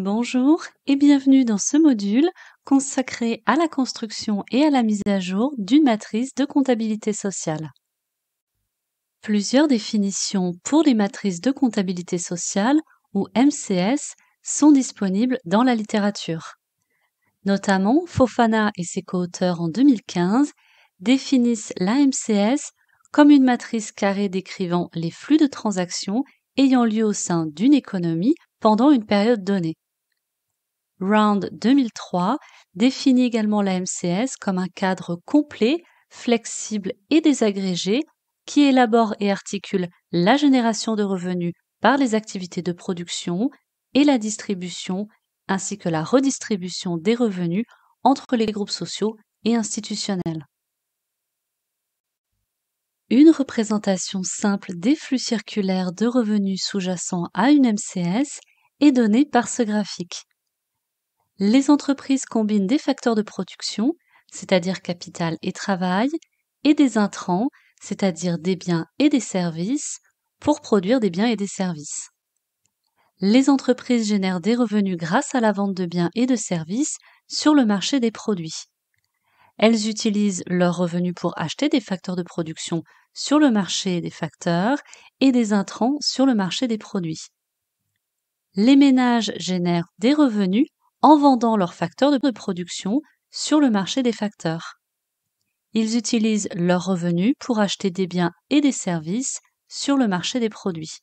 Bonjour et bienvenue dans ce module consacré à la construction et à la mise à jour d'une matrice de comptabilité sociale. Plusieurs définitions pour les matrices de comptabilité sociale ou MCS sont disponibles dans la littérature. Notamment, Fofana et ses co-auteurs en 2015 définissent la MCS comme une matrice carrée décrivant les flux de transactions ayant lieu au sein d'une économie pendant une période donnée. Round 2003 définit également la MCS comme un cadre complet, flexible et désagrégé qui élabore et articule la génération de revenus par les activités de production et la distribution ainsi que la redistribution des revenus entre les groupes sociaux et institutionnels. Une représentation simple des flux circulaires de revenus sous-jacents à une MCS est donnée par ce graphique. Les entreprises combinent des facteurs de production, c'est-à-dire capital et travail, et des intrants, c'est-à-dire des biens et des services, pour produire des biens et des services. Les entreprises génèrent des revenus grâce à la vente de biens et de services sur le marché des produits. Elles utilisent leurs revenus pour acheter des facteurs de production sur le marché des facteurs et des intrants sur le marché des produits. Les ménages génèrent des revenus en vendant leurs facteurs de production sur le marché des facteurs. Ils utilisent leurs revenus pour acheter des biens et des services sur le marché des produits.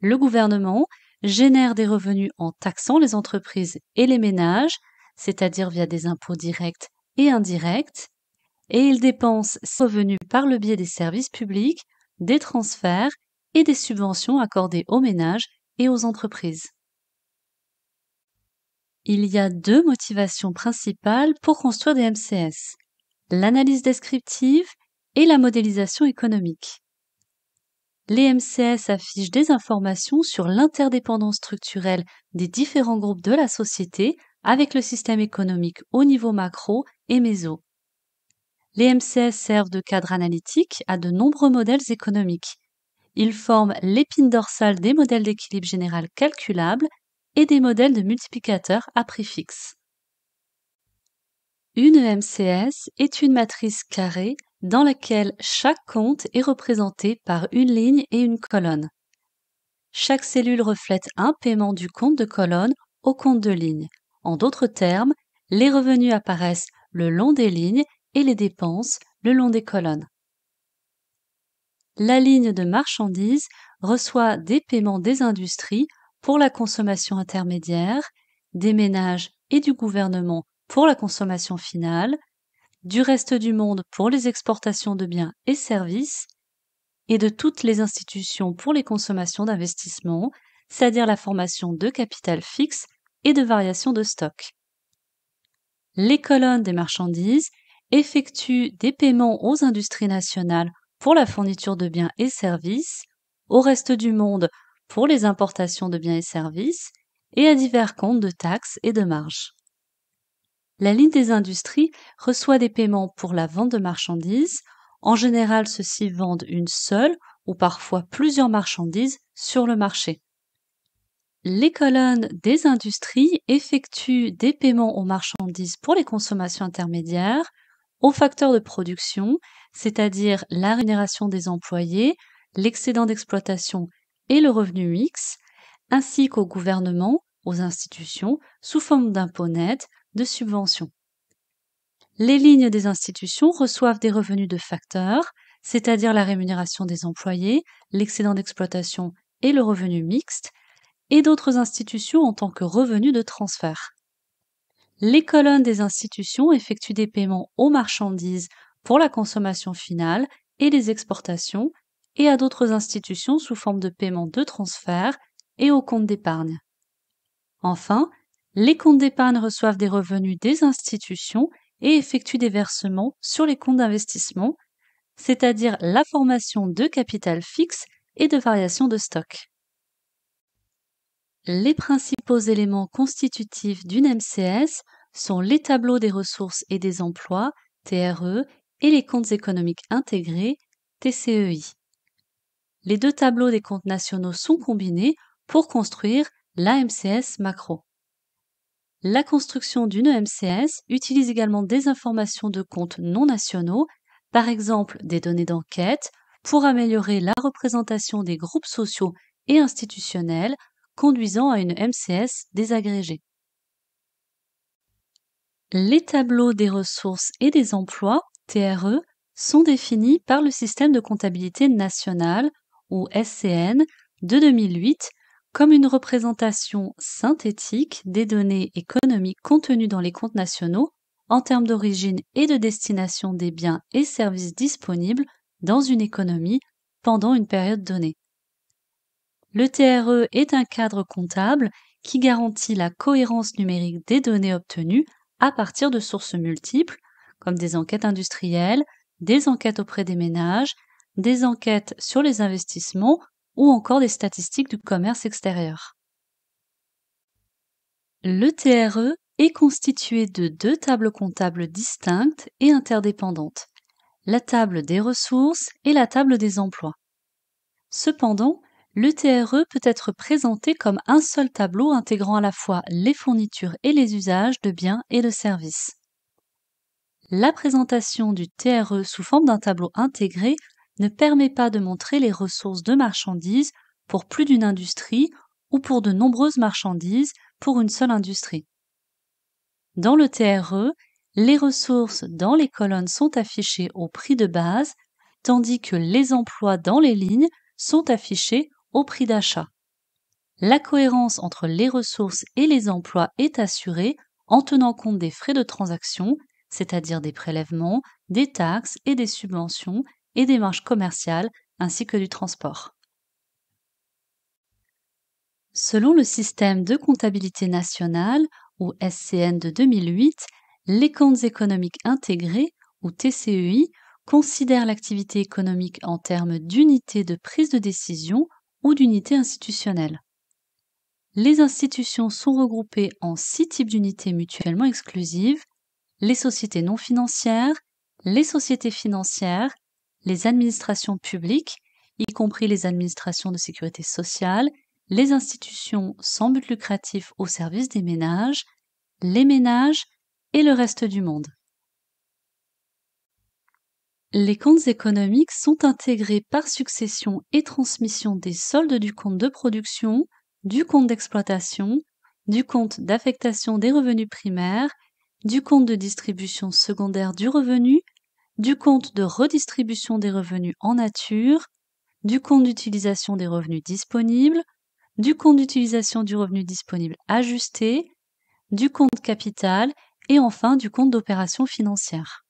Le gouvernement génère des revenus en taxant les entreprises et les ménages, c'est-à-dire via des impôts directs et indirects, et il dépense ses revenus par le biais des services publics, des transferts et des subventions accordées aux ménages et aux entreprises. Il y a deux motivations principales pour construire des MCS, l'analyse descriptive et la modélisation économique. Les MCS affichent des informations sur l'interdépendance structurelle des différents groupes de la société avec le système économique au niveau macro et méso. Les MCS servent de cadre analytique à de nombreux modèles économiques. Ils forment l'épine dorsale des modèles d'équilibre général calculables et des modèles de multiplicateurs à prix fixe. Une MCS est une matrice carrée dans laquelle chaque compte est représenté par une ligne et une colonne. Chaque cellule reflète un paiement du compte de colonne au compte de ligne. En d'autres termes, les revenus apparaissent le long des lignes et les dépenses le long des colonnes. La ligne de marchandises reçoit des paiements des industries pour la consommation intermédiaire, des ménages et du gouvernement pour la consommation finale, du reste du monde pour les exportations de biens et services, et de toutes les institutions pour les consommations d'investissement, c'est-à-dire la formation de capital fixe et de variation de stock. Les colonnes des marchandises effectuent des paiements aux industries nationales pour la fourniture de biens et services, au reste du monde pour les importations de biens et services, et à divers comptes de taxes et de marges. La ligne des industries reçoit des paiements pour la vente de marchandises. En général, ceux-ci vendent une seule ou parfois plusieurs marchandises sur le marché. Les colonnes des industries effectuent des paiements aux marchandises pour les consommations intermédiaires, aux facteurs de production, c'est-à-dire la rémunération des employés, l'excédent d'exploitation et le revenu mix, ainsi qu'au gouvernement, aux institutions, sous forme d'impôts nets, de subventions. Les lignes des institutions reçoivent des revenus de facteurs, c'est-à-dire la rémunération des employés, l'excédent d'exploitation et le revenu mixte, et d'autres institutions en tant que revenus de transfert. Les colonnes des institutions effectuent des paiements aux marchandises pour la consommation finale et les exportations, et à d'autres institutions sous forme de paiement de transfert et aux comptes d'épargne. Enfin, les comptes d'épargne reçoivent des revenus des institutions et effectuent des versements sur les comptes d'investissement, c'est-à-dire la formation de capital fixe et de variation de stock. Les principaux éléments constitutifs d'une MCS sont les tableaux des ressources et des emplois, TRE, et les comptes économiques intégrés, TCEI. Les deux tableaux des comptes nationaux sont combinés pour construire l'AMCS macro. La construction d'une MCS utilise également des informations de comptes non nationaux, par exemple des données d'enquête, pour améliorer la représentation des groupes sociaux et institutionnels, conduisant à une MCS désagrégée. Les tableaux des ressources et des emplois, TRE, sont définis par le système de comptabilité nationale, ou SCN, de 2008 comme une représentation synthétique des données économiques contenues dans les comptes nationaux en termes d'origine et de destination des biens et services disponibles dans une économie pendant une période donnée. Le TRE est un cadre comptable qui garantit la cohérence numérique des données obtenues à partir de sources multiples, comme des enquêtes industrielles, des enquêtes auprès des ménages, des enquêtes sur les investissements ou encore des statistiques du commerce extérieur. Le TRE est constitué de deux tables comptables distinctes et interdépendantes, la table des ressources et la table des emplois. Cependant, le TRE peut être présenté comme un seul tableau intégrant à la fois les fournitures et les usages de biens et de services. La présentation du TRE sous forme d'un tableau intégré ne permet pas de montrer les ressources de marchandises pour plus d'une industrie ou pour de nombreuses marchandises pour une seule industrie. Dans le TRE, les ressources dans les colonnes sont affichées au prix de base, tandis que les emplois dans les lignes sont affichés au prix d'achat. La cohérence entre les ressources et les emplois est assurée en tenant compte des frais de transaction, c'est-à-dire des prélèvements, des taxes et des subventions et des marges commerciales ainsi que du transport. Selon le système de comptabilité nationale, ou SCN de 2008, les comptes économiques intégrés, ou TCEI, considèrent l'activité économique en termes d'unité de prise de décision ou d'unité institutionnelle. Les institutions sont regroupées en six types d'unités mutuellement exclusives les sociétés non financières, les sociétés financières, les administrations publiques, y compris les administrations de sécurité sociale, les institutions sans but lucratif au service des ménages, les ménages et le reste du monde. Les comptes économiques sont intégrés par succession et transmission des soldes du compte de production, du compte d'exploitation, du compte d'affectation des revenus primaires, du compte de distribution secondaire du revenu du compte de redistribution des revenus en nature, du compte d'utilisation des revenus disponibles, du compte d'utilisation du revenu disponible ajusté, du compte capital et enfin du compte d'opération financière.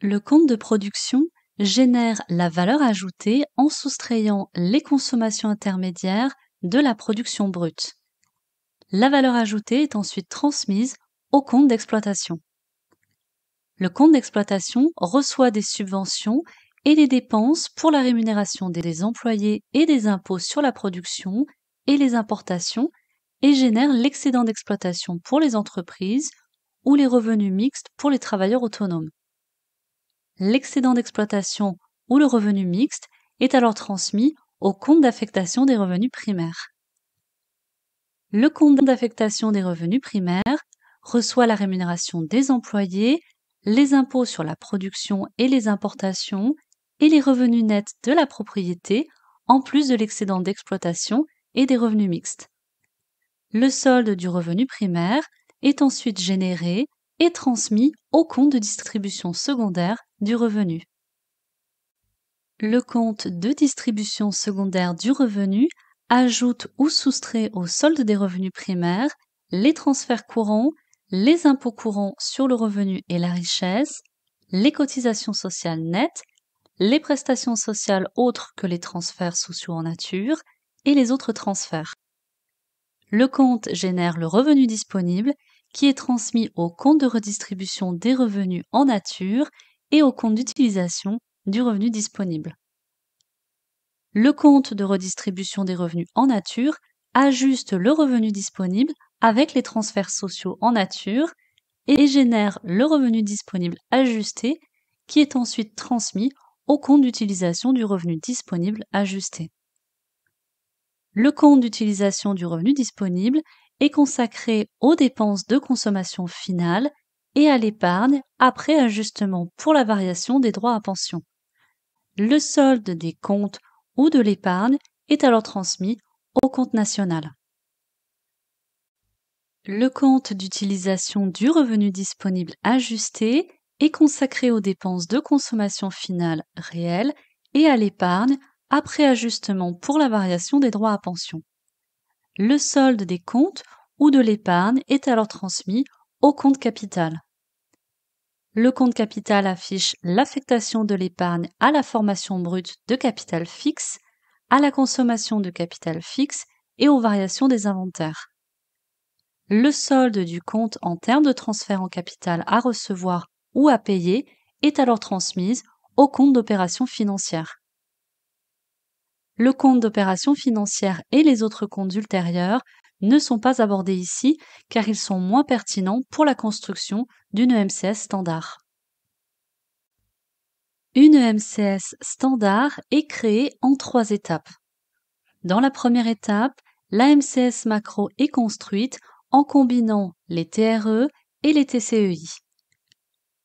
Le compte de production génère la valeur ajoutée en soustrayant les consommations intermédiaires de la production brute. La valeur ajoutée est ensuite transmise au compte d'exploitation le compte d'exploitation reçoit des subventions et des dépenses pour la rémunération des employés et des impôts sur la production et les importations et génère l'excédent d'exploitation pour les entreprises ou les revenus mixtes pour les travailleurs autonomes. L'excédent d'exploitation ou le revenu mixte est alors transmis au compte d'affectation des revenus primaires. Le compte d'affectation des revenus primaires reçoit la rémunération des employés les impôts sur la production et les importations et les revenus nets de la propriété, en plus de l'excédent d'exploitation et des revenus mixtes. Le solde du revenu primaire est ensuite généré et transmis au compte de distribution secondaire du revenu. Le compte de distribution secondaire du revenu ajoute ou soustrait au solde des revenus primaires les transferts courants les impôts courants sur le revenu et la richesse, les cotisations sociales nettes, les prestations sociales autres que les transferts sociaux en nature et les autres transferts. Le compte génère le revenu disponible qui est transmis au compte de redistribution des revenus en nature et au compte d'utilisation du revenu disponible. Le compte de redistribution des revenus en nature ajuste le revenu disponible avec les transferts sociaux en nature et génère le revenu disponible ajusté qui est ensuite transmis au compte d'utilisation du revenu disponible ajusté. le compte d'utilisation du revenu disponible est consacré aux dépenses de consommation finale et à l'épargne après ajustement pour la variation des droits à pension. Le solde des comptes ou de l'épargne est alors transmis au compte national. Le compte d'utilisation du revenu disponible ajusté est consacré aux dépenses de consommation finale réelle et à l'épargne après ajustement pour la variation des droits à pension. Le solde des comptes ou de l'épargne est alors transmis au compte capital. Le compte capital affiche l'affectation de l'épargne à la formation brute de capital fixe, à la consommation de capital fixe et aux variations des inventaires. Le solde du compte en termes de transfert en capital à recevoir ou à payer est alors transmise au compte d'opération financière. Le compte d'opération financière et les autres comptes ultérieurs ne sont pas abordés ici car ils sont moins pertinents pour la construction d'une EMCS standard. Une EMCS standard est créée en trois étapes. Dans la première étape, l'AMCS macro est construite en combinant les TRE et les TCEI.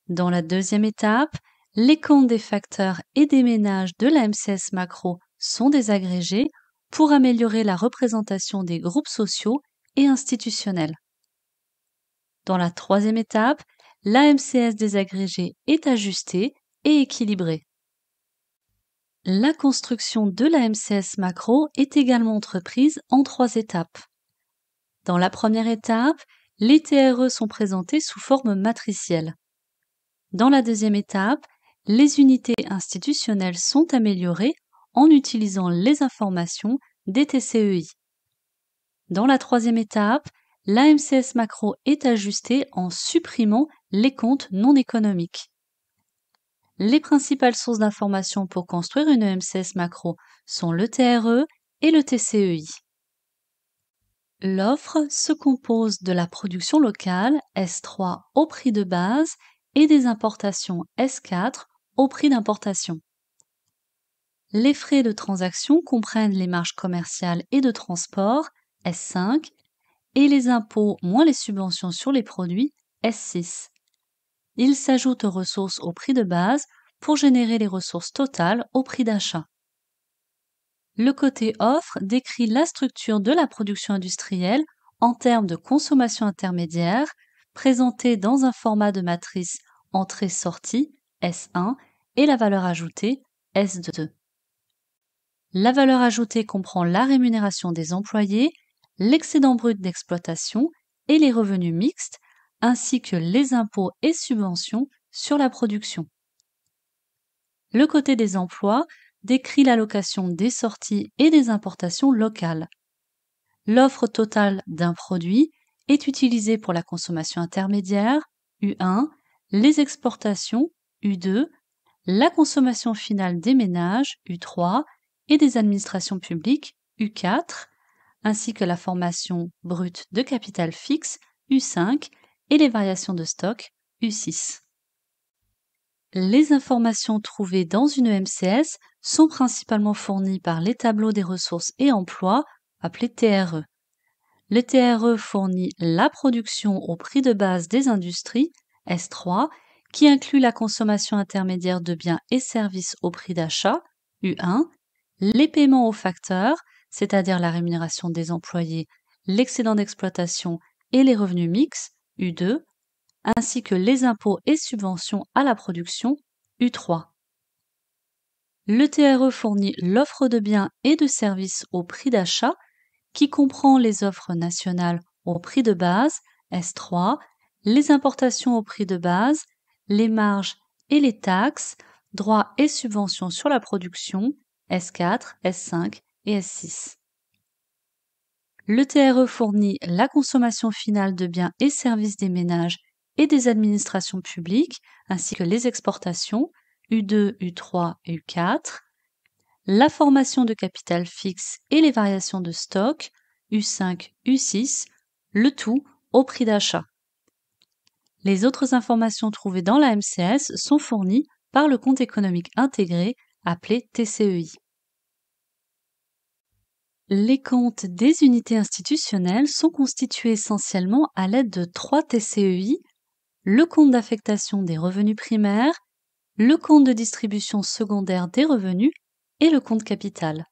Dans la deuxième étape, les comptes des facteurs et des ménages de la MCS macro sont désagrégés pour améliorer la représentation des groupes sociaux et institutionnels. Dans la troisième étape, l'AMCS désagrégé est ajusté et équilibré. La construction de l'AMCS macro est également entreprise en trois étapes. Dans la première étape, les TRE sont présentés sous forme matricielle. Dans la deuxième étape, les unités institutionnelles sont améliorées en utilisant les informations des TCEI. Dans la troisième étape, l'AMCS macro est ajusté en supprimant les comptes non économiques. Les principales sources d'informations pour construire une EMCS macro sont le TRE et le TCEI. L'offre se compose de la production locale S3 au prix de base et des importations S4 au prix d'importation. Les frais de transaction comprennent les marges commerciales et de transport S5 et les impôts moins les subventions sur les produits S6. Ils s'ajoutent aux ressources au prix de base pour générer les ressources totales au prix d'achat. Le côté offre décrit la structure de la production industrielle en termes de consommation intermédiaire, présentée dans un format de matrice entrée-sortie S1 et la valeur ajoutée S2. La valeur ajoutée comprend la rémunération des employés, l'excédent brut d'exploitation et les revenus mixtes, ainsi que les impôts et subventions sur la production. Le côté des emplois décrit l'allocation des sorties et des importations locales. L'offre totale d'un produit est utilisée pour la consommation intermédiaire, U1, les exportations, U2, la consommation finale des ménages, U3, et des administrations publiques, U4, ainsi que la formation brute de capital fixe, U5, et les variations de stock, U6. Les informations trouvées dans une EMCS sont principalement fournies par les tableaux des ressources et emplois, appelés TRE. Le TRE fournit la production au prix de base des industries, S3, qui inclut la consommation intermédiaire de biens et services au prix d'achat, U1, les paiements aux facteurs, c'est-à-dire la rémunération des employés, l'excédent d'exploitation et les revenus mixtes, U2, ainsi que les impôts et subventions à la production, U3. Le TRE fournit l'offre de biens et de services au prix d'achat, qui comprend les offres nationales au prix de base, S3, les importations au prix de base, les marges et les taxes, droits et subventions sur la production, S4, S5 et S6. Le TRE fournit la consommation finale de biens et services des ménages et des administrations publiques, ainsi que les exportations, U2, U3 et U4, la formation de capital fixe et les variations de stock, U5, U6, le tout au prix d'achat. Les autres informations trouvées dans la MCS sont fournies par le compte économique intégré appelé TCEI. Les comptes des unités institutionnelles sont constitués essentiellement à l'aide de trois TCEI, le compte d'affectation des revenus primaires, le compte de distribution secondaire des revenus et le compte capital.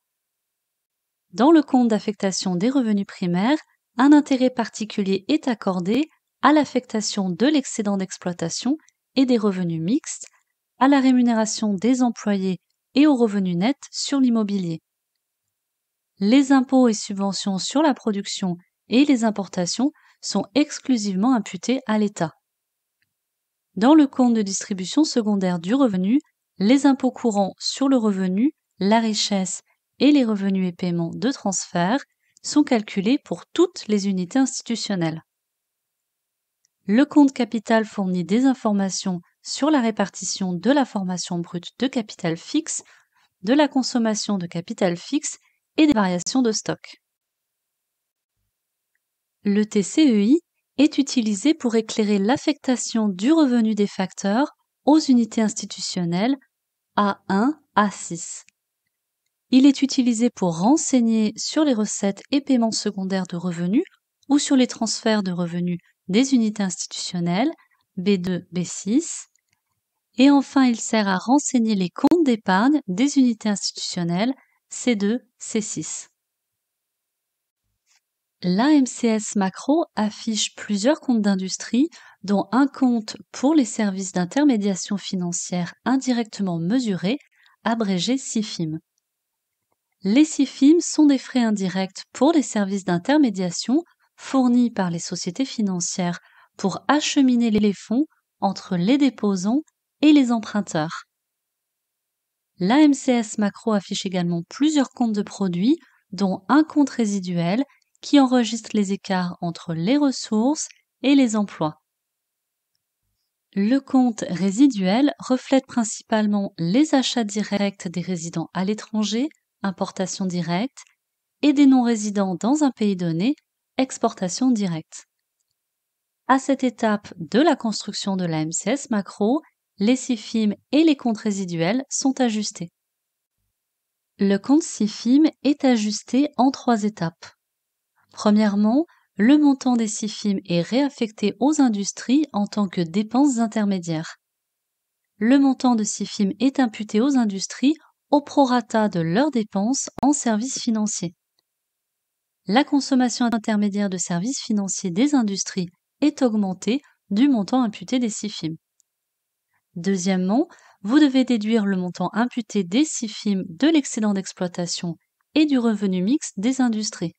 Dans le compte d'affectation des revenus primaires, un intérêt particulier est accordé à l'affectation de l'excédent d'exploitation et des revenus mixtes, à la rémunération des employés et aux revenus nets sur l'immobilier les impôts et subventions sur la production et les importations sont exclusivement imputés à l'État. Dans le compte de distribution secondaire du revenu, les impôts courants sur le revenu, la richesse et les revenus et paiements de transfert sont calculés pour toutes les unités institutionnelles. Le compte capital fournit des informations sur la répartition de la formation brute de capital fixe, de la consommation de capital fixe et des variations de stock. Le TCEI est utilisé pour éclairer l'affectation du revenu des facteurs aux unités institutionnelles A1 A6. Il est utilisé pour renseigner sur les recettes et paiements secondaires de revenus ou sur les transferts de revenus des unités institutionnelles B2 B6. Et enfin, il sert à renseigner les comptes d'épargne des unités institutionnelles C2, C6. L'AMCS Macro affiche plusieurs comptes d'industrie, dont un compte pour les services d'intermédiation financière indirectement mesurés, abrégé SIFIM. Les SIFIM sont des frais indirects pour les services d'intermédiation fournis par les sociétés financières pour acheminer les fonds entre les déposants et les emprunteurs. L'AMCS Macro affiche également plusieurs comptes de produits, dont un compte résiduel qui enregistre les écarts entre les ressources et les emplois. Le compte résiduel reflète principalement les achats directs des résidents à l'étranger, importation directe, et des non-résidents dans un pays donné, exportation directe. À cette étape de la construction de la MCS macro, les SIFIM et les comptes résiduels sont ajustés. Le compte SIFIM est ajusté en trois étapes. Premièrement, le montant des SIFIM est réaffecté aux industries en tant que dépenses intermédiaires. Le montant de SIFIM est imputé aux industries au prorata de leurs dépenses en services financiers. La consommation intermédiaire de services financiers des industries est augmentée du montant imputé des SIFIM. Deuxièmement, vous devez déduire le montant imputé des SIFIM de l'excédent d'exploitation et du revenu mixte des industries.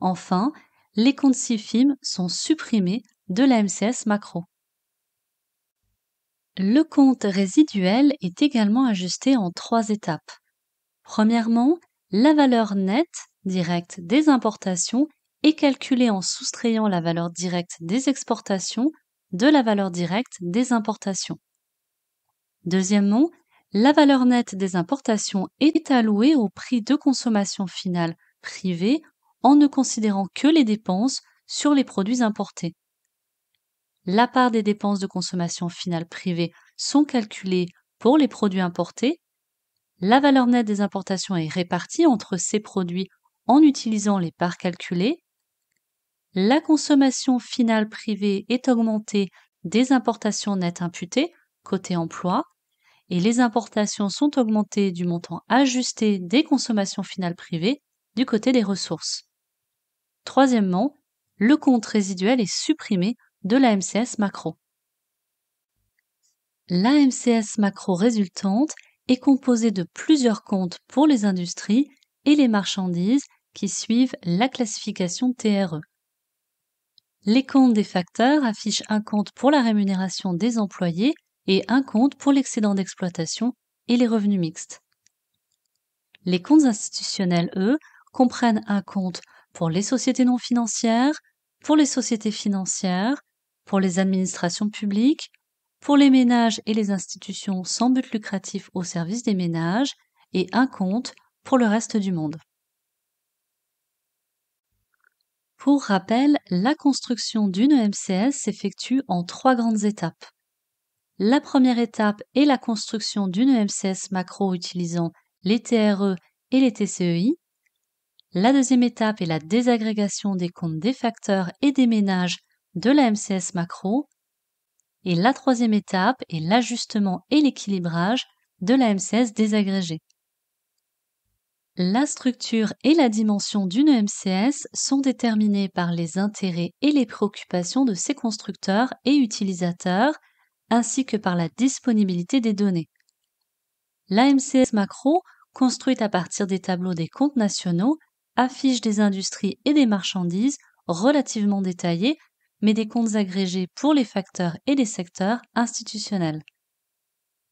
Enfin, les comptes SIFIM sont supprimés de la MCS macro. Le compte résiduel est également ajusté en trois étapes. Premièrement, la valeur nette directe des importations est calculée en soustrayant la valeur directe des exportations de la valeur directe des importations. Deuxièmement, la valeur nette des importations est allouée au prix de consommation finale privé en ne considérant que les dépenses sur les produits importés. La part des dépenses de consommation finale privée sont calculées pour les produits importés. La valeur nette des importations est répartie entre ces produits en utilisant les parts calculées. La consommation finale privée est augmentée des importations nettes imputées côté emploi, et les importations sont augmentées du montant ajusté des consommations finales privées du côté des ressources. Troisièmement, le compte résiduel est supprimé de la MCS macro. La MCS macro résultante est composée de plusieurs comptes pour les industries et les marchandises qui suivent la classification TRE. Les comptes des facteurs affichent un compte pour la rémunération des employés et un compte pour l'excédent d'exploitation et les revenus mixtes. Les comptes institutionnels, eux, comprennent un compte pour les sociétés non financières, pour les sociétés financières, pour les administrations publiques, pour les ménages et les institutions sans but lucratif au service des ménages, et un compte pour le reste du monde. Pour rappel, la construction d'une MCS s'effectue en trois grandes étapes. La première étape est la construction d'une MCS macro utilisant les TRE et les TCEI. La deuxième étape est la désagrégation des comptes des facteurs et des ménages de la MCS macro. Et la troisième étape est l'ajustement et l'équilibrage de la MCS désagrégée. La structure et la dimension d'une MCS sont déterminées par les intérêts et les préoccupations de ses constructeurs et utilisateurs, ainsi que par la disponibilité des données. La MCS macro, construite à partir des tableaux des comptes nationaux, affiche des industries et des marchandises relativement détaillés, mais des comptes agrégés pour les facteurs et les secteurs institutionnels.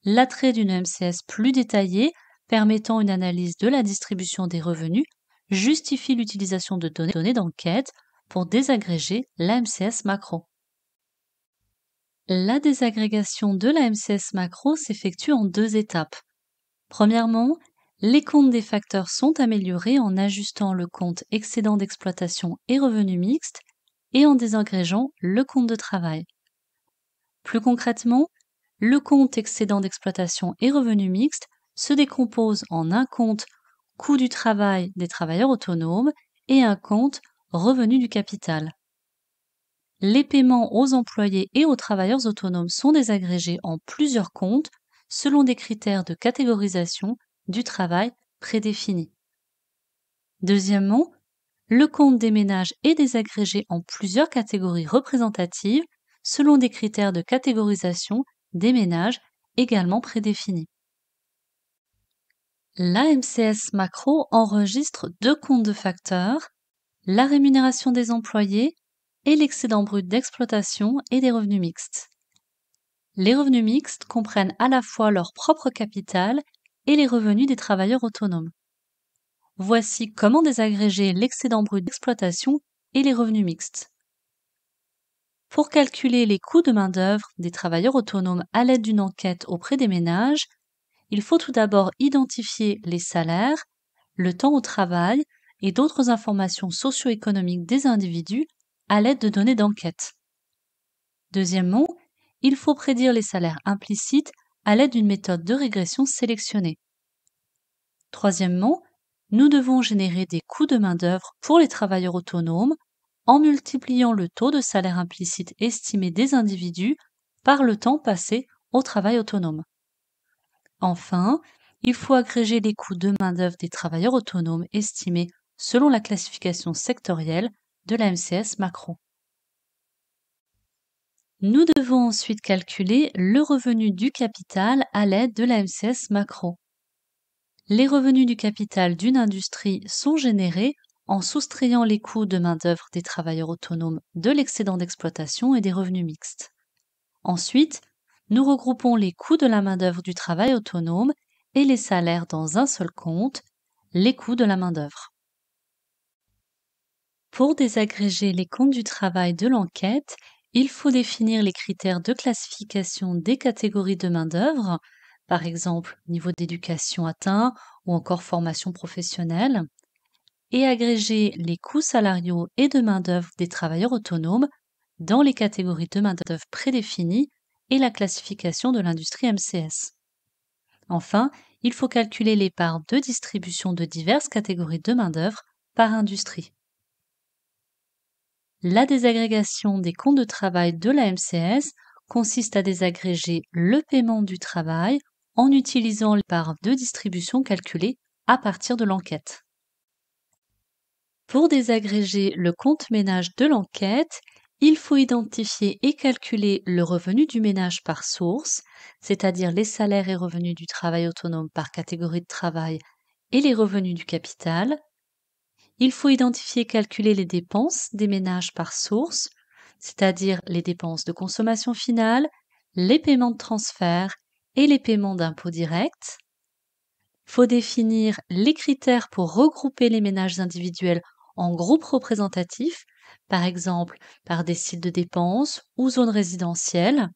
L'attrait d'une MCS plus détaillée, permettant une analyse de la distribution des revenus, justifie l'utilisation de données d'enquête pour désagréger la MCS macro. La désagrégation de la MCS macro s'effectue en deux étapes. Premièrement, les comptes des facteurs sont améliorés en ajustant le compte excédent d'exploitation et revenu mixte et en désengrégeant le compte de travail. Plus concrètement, le compte excédent d'exploitation et revenu mixte se décompose en un compte coût du travail des travailleurs autonomes et un compte revenu du capital. Les paiements aux employés et aux travailleurs autonomes sont désagrégés en plusieurs comptes selon des critères de catégorisation du travail prédéfini. Deuxièmement, le compte des ménages est désagrégé en plusieurs catégories représentatives selon des critères de catégorisation des ménages également prédéfinis. L'AMCS macro enregistre deux comptes de facteurs, la rémunération des employés et l'excédent brut d'exploitation et des revenus mixtes. Les revenus mixtes comprennent à la fois leur propre capital et les revenus des travailleurs autonomes. Voici comment désagréger l'excédent brut d'exploitation et les revenus mixtes. Pour calculer les coûts de main-d'œuvre des travailleurs autonomes à l'aide d'une enquête auprès des ménages, il faut tout d'abord identifier les salaires, le temps au travail et d'autres informations socio-économiques des individus à l'aide de données d'enquête. Deuxièmement, il faut prédire les salaires implicites à l'aide d'une méthode de régression sélectionnée. Troisièmement, nous devons générer des coûts de main-d'œuvre pour les travailleurs autonomes en multipliant le taux de salaire implicite estimé des individus par le temps passé au travail autonome. Enfin, il faut agréger les coûts de main-d'œuvre des travailleurs autonomes estimés selon la classification sectorielle de la MCS macro. Nous devons ensuite calculer le revenu du capital à l'aide de la MCS macro. Les revenus du capital d'une industrie sont générés en soustrayant les coûts de main-d'œuvre des travailleurs autonomes de l'excédent d'exploitation et des revenus mixtes. Ensuite, nous regroupons les coûts de la main-d'œuvre du travail autonome et les salaires dans un seul compte, les coûts de la main-d'œuvre. Pour désagréger les comptes du travail de l'enquête, il faut définir les critères de classification des catégories de main-d'œuvre, par exemple niveau d'éducation atteint ou encore formation professionnelle, et agréger les coûts salariaux et de main-d'œuvre des travailleurs autonomes dans les catégories de main-d'œuvre prédéfinies et la classification de l'industrie MCS. Enfin, il faut calculer les parts de distribution de diverses catégories de main-d'œuvre par industrie. La désagrégation des comptes de travail de la MCS consiste à désagréger le paiement du travail en utilisant les parts de distribution calculées à partir de l'enquête. Pour désagréger le compte ménage de l'enquête, il faut identifier et calculer le revenu du ménage par source, c'est-à-dire les salaires et revenus du travail autonome par catégorie de travail et les revenus du capital, il faut identifier et calculer les dépenses des ménages par source, c'est-à-dire les dépenses de consommation finale, les paiements de transfert et les paiements d'impôts directs. Il faut définir les critères pour regrouper les ménages individuels en groupes représentatifs, par exemple par des sites de dépenses ou zones résidentielles.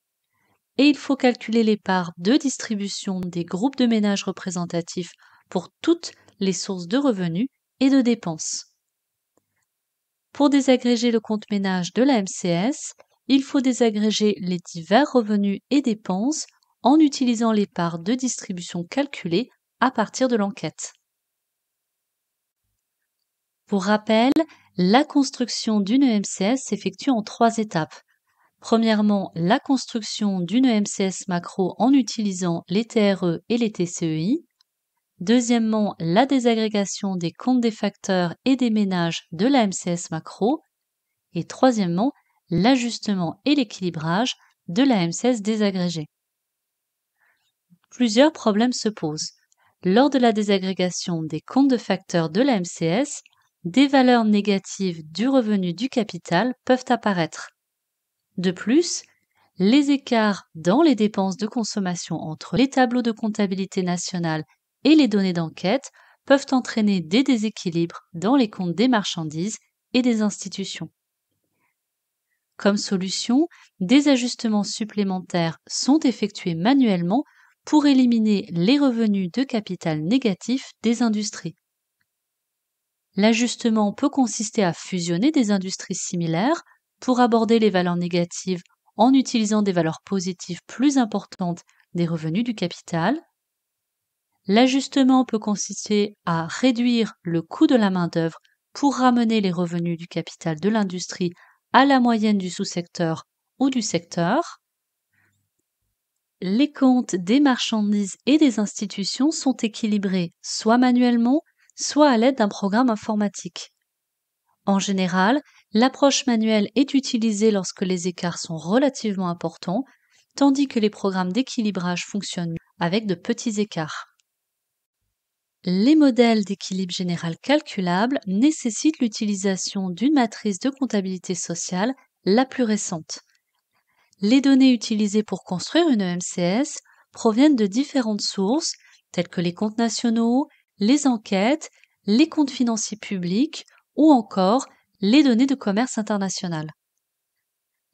Et il faut calculer les parts de distribution des groupes de ménages représentatifs pour toutes les sources de revenus et de dépenses. Pour désagréger le compte ménage de la MCS, il faut désagréger les divers revenus et dépenses en utilisant les parts de distribution calculées à partir de l'enquête. Pour rappel, la construction d'une EMCS s'effectue en trois étapes. Premièrement, la construction d'une EMCS macro en utilisant les TRE et les TCEI. Deuxièmement, la désagrégation des comptes des facteurs et des ménages de la MCS macro. Et troisièmement, l'ajustement et l'équilibrage de la MCS désagrégée. Plusieurs problèmes se posent. Lors de la désagrégation des comptes de facteurs de la MCS, des valeurs négatives du revenu du capital peuvent apparaître. De plus, les écarts dans les dépenses de consommation entre les tableaux de comptabilité nationale et les données d'enquête peuvent entraîner des déséquilibres dans les comptes des marchandises et des institutions. Comme solution, des ajustements supplémentaires sont effectués manuellement pour éliminer les revenus de capital négatifs des industries. L'ajustement peut consister à fusionner des industries similaires pour aborder les valeurs négatives en utilisant des valeurs positives plus importantes des revenus du capital. L'ajustement peut consister à réduire le coût de la main-d'œuvre pour ramener les revenus du capital de l'industrie à la moyenne du sous-secteur ou du secteur. Les comptes des marchandises et des institutions sont équilibrés soit manuellement, soit à l'aide d'un programme informatique. En général, l'approche manuelle est utilisée lorsque les écarts sont relativement importants, tandis que les programmes d'équilibrage fonctionnent avec de petits écarts. Les modèles d'équilibre général calculables nécessitent l'utilisation d'une matrice de comptabilité sociale la plus récente. Les données utilisées pour construire une EMCS proviennent de différentes sources telles que les comptes nationaux, les enquêtes, les comptes financiers publics ou encore les données de commerce international.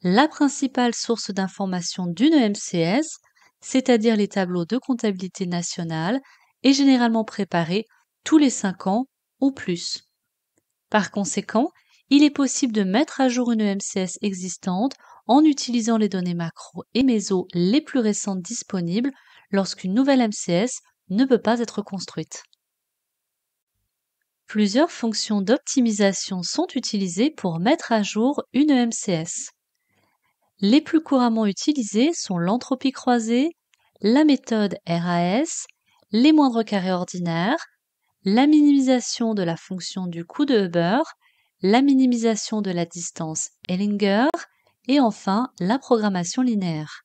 La principale source d'information d'une EMCS, c'est-à-dire les tableaux de comptabilité nationale, est généralement préparée tous les 5 ans ou plus. Par conséquent, il est possible de mettre à jour une EMCS existante en utilisant les données macro et méso les plus récentes disponibles lorsqu'une nouvelle MCS ne peut pas être construite. Plusieurs fonctions d'optimisation sont utilisées pour mettre à jour une EMCS. Les plus couramment utilisées sont l'entropie croisée, la méthode RAS, les moindres carrés ordinaires, la minimisation de la fonction du coût de Huber, la minimisation de la distance Ellinger et enfin la programmation linéaire.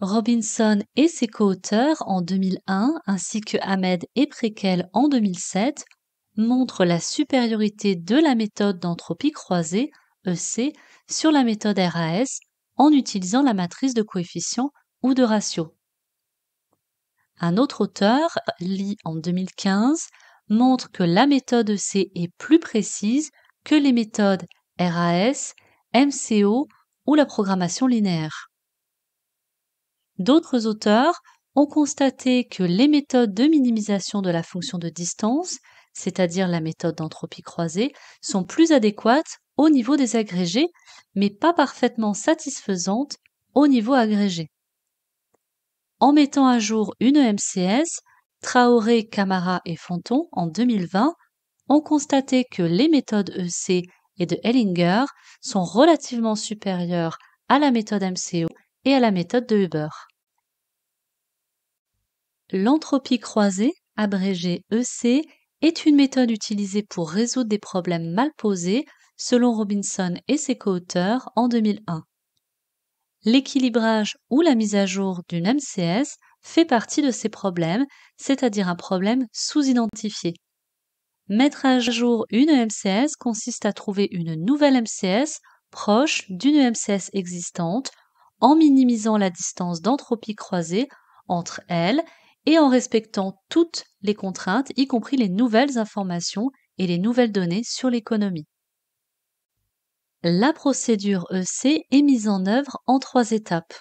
Robinson et ses co-auteurs en 2001 ainsi que Ahmed et Prekel en 2007 montrent la supériorité de la méthode d'entropie croisée EC sur la méthode RAS en utilisant la matrice de coefficients ou de ratios. Un autre auteur, Lee en 2015, montre que la méthode EC est plus précise que les méthodes RAS, MCO ou la programmation linéaire. D'autres auteurs ont constaté que les méthodes de minimisation de la fonction de distance, c'est-à-dire la méthode d'entropie croisée, sont plus adéquates au niveau des agrégés, mais pas parfaitement satisfaisantes au niveau agrégé. En mettant à jour une EMCS, Traoré, Camara et Fonton en 2020 ont constaté que les méthodes EC et de Hellinger sont relativement supérieures à la méthode MCO et à la méthode de Huber. L'entropie croisée, abrégée EC, est une méthode utilisée pour résoudre des problèmes mal posés, selon Robinson et ses co-auteurs en 2001. L'équilibrage ou la mise à jour d'une MCS fait partie de ces problèmes, c'est-à-dire un problème sous-identifié. Mettre à jour une MCS consiste à trouver une nouvelle MCS proche d'une MCS existante en minimisant la distance d'entropie croisée entre elles et en respectant toutes les contraintes, y compris les nouvelles informations et les nouvelles données sur l'économie. La procédure EC est mise en œuvre en trois étapes.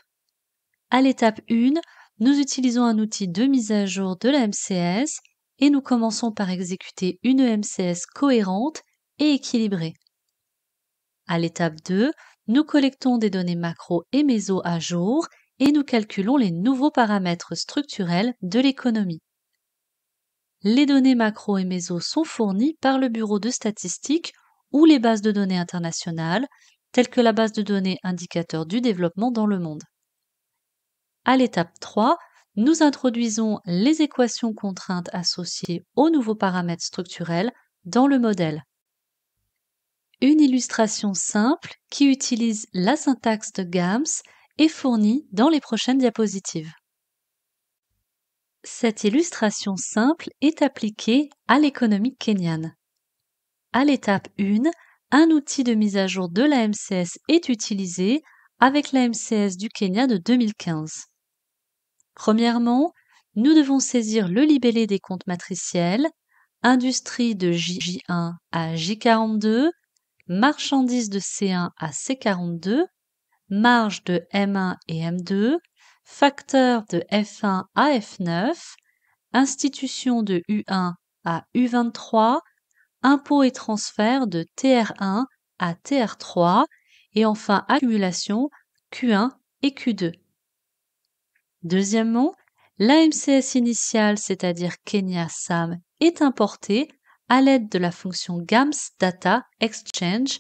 À l'étape 1, nous utilisons un outil de mise à jour de la MCS et nous commençons par exécuter une MCS cohérente et équilibrée. À l'étape 2, nous collectons des données macro et méso à jour et nous calculons les nouveaux paramètres structurels de l'économie. les données macro et méso sont fournies par le Bureau de statistique ou les bases de données internationales, telles que la base de données indicateur du développement dans le monde. À l'étape 3, nous introduisons les équations contraintes associées aux nouveaux paramètres structurels dans le modèle. Une illustration simple qui utilise la syntaxe de GAMS est fournie dans les prochaines diapositives. Cette illustration simple est appliquée à l'économie kenyane. À l'étape 1, un outil de mise à jour de la MCS est utilisé avec la MCS du Kenya de 2015. Premièrement, nous devons saisir le libellé des comptes matriciels, industrie de J1 à J42, marchandises de C1 à C42, marge de M1 et M2, facteur de F1 à F9, institution de U1 à U23, impôt et transfert de TR1 à TR3 et enfin accumulation Q1 et Q2. Deuxièmement, l'AMCS initiale, c'est-à-dire Kenya SAM, est importée à l'aide de la fonction GAMS Data Exchange.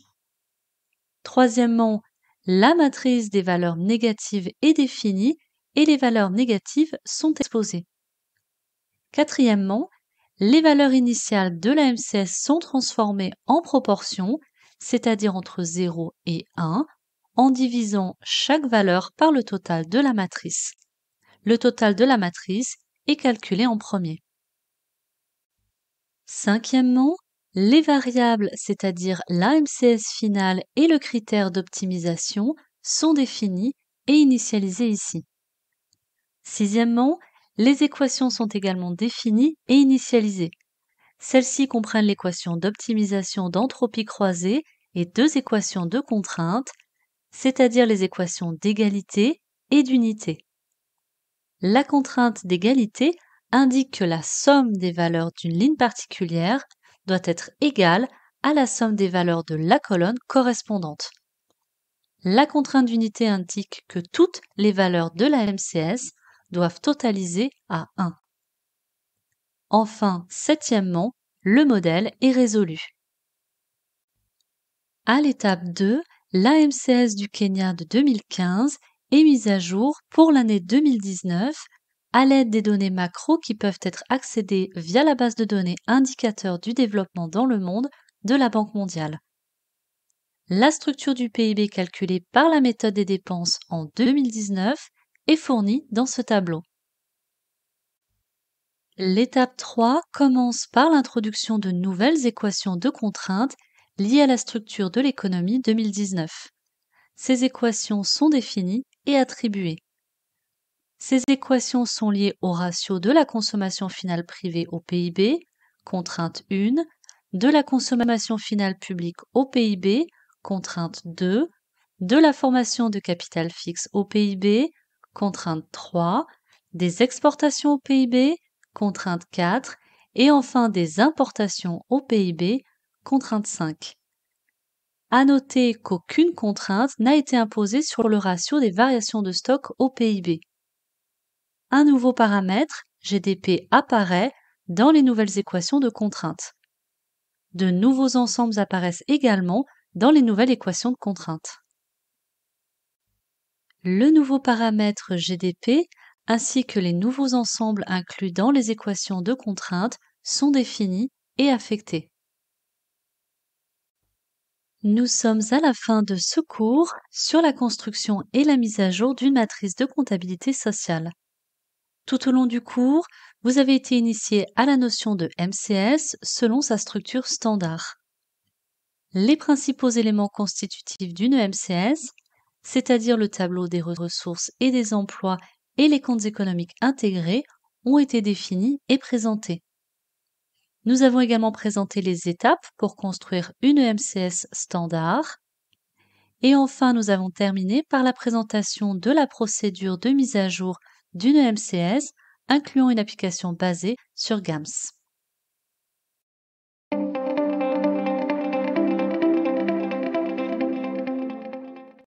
Troisièmement, la matrice des valeurs négatives est définie et les valeurs négatives sont exposées. Quatrièmement, les valeurs initiales de la MCS sont transformées en proportion, c'est-à-dire entre 0 et 1, en divisant chaque valeur par le total de la matrice. Le total de la matrice est calculé en premier. Cinquièmement, les variables, c'est-à-dire la MCS finale et le critère d'optimisation, sont définis et initialisés ici. Sixièmement, les équations sont également définies et initialisées. Celles-ci comprennent l'équation d'optimisation d'entropie croisée et deux équations de contrainte, c'est-à-dire les équations d'égalité et d'unité. La contrainte d'égalité indique que la somme des valeurs d'une ligne particulière doit être égale à la somme des valeurs de la colonne correspondante. La contrainte d'unité indique que toutes les valeurs de la MCS doivent totaliser à 1. Enfin, septièmement, le modèle est résolu. À l'étape 2, l'AMCS du Kenya de 2015 est mise à jour pour l'année 2019 à l'aide des données macro qui peuvent être accédées via la base de données indicateur du développement dans le monde de la Banque mondiale. La structure du PIB calculée par la méthode des dépenses en 2019 est fournie dans ce tableau. L'étape 3 commence par l'introduction de nouvelles équations de contraintes liées à la structure de l'économie 2019. Ces équations sont définies et attribuées. Ces équations sont liées au ratio de la consommation finale privée au PIB, contrainte 1, de la consommation finale publique au PIB, contrainte 2, de la formation de capital fixe au PIB, contrainte 3, des exportations au PIB, contrainte 4, et enfin des importations au PIB, contrainte 5. À noter qu'aucune contrainte n'a été imposée sur le ratio des variations de stock au PIB. Un nouveau paramètre, GDP, apparaît dans les nouvelles équations de contrainte. De nouveaux ensembles apparaissent également dans les nouvelles équations de contrainte. Le nouveau paramètre GDP ainsi que les nouveaux ensembles inclus dans les équations de contrainte sont définis et affectés. Nous sommes à la fin de ce cours sur la construction et la mise à jour d'une matrice de comptabilité sociale. Tout au long du cours, vous avez été initié à la notion de MCS selon sa structure standard. Les principaux éléments constitutifs d'une MCS c'est-à-dire le tableau des ressources et des emplois et les comptes économiques intégrés, ont été définis et présentés. Nous avons également présenté les étapes pour construire une MCS standard. Et enfin, nous avons terminé par la présentation de la procédure de mise à jour d'une MCS incluant une application basée sur GAMS.